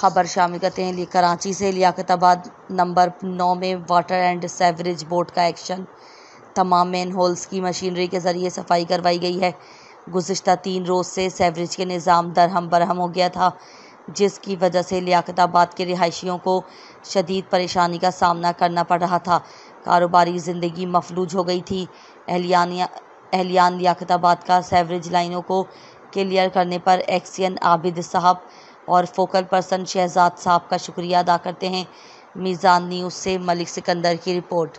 खबर शामिल करते हैं कराची से लियाकताबाद नंबर नौ में वाटर एंड सेवरेज बोर्ड का एक्शन। तमाम मेन होल्स की मशीनरी के ज़रिए सफ़ाई करवाई गई है। गुज्त तीन रोज़ से सेवरेज के निज़ाम दरहम बरहम हो गया था, जिसकी वजह से लियाकताबाद के रिहायशियों को शदीद परेशानी का सामना करना पड़ रहा था। कारोबारी ज़िंदगी मफलूज हो गई थी। एहलियानिया एहलियान लियाकताबाद का सेवरेज लाइनों को क्लियर करने पर एक्सियन आबिद साहब और फोकल पर्सन शहजाद साहब का शुक्रिया अदा करते हैं। मीज़ान न्यूज़ से मलिक सिकंदर की रिपोर्ट।